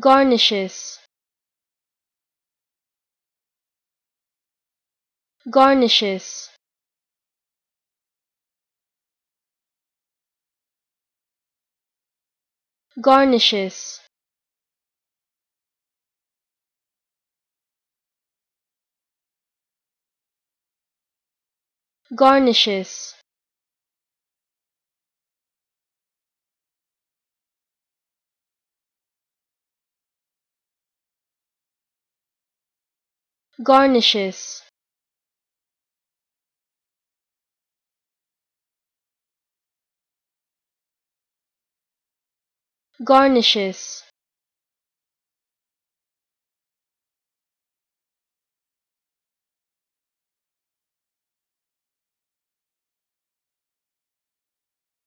garnishes. Garnishes. Garnishes. Garnishes garnishes. Garnishes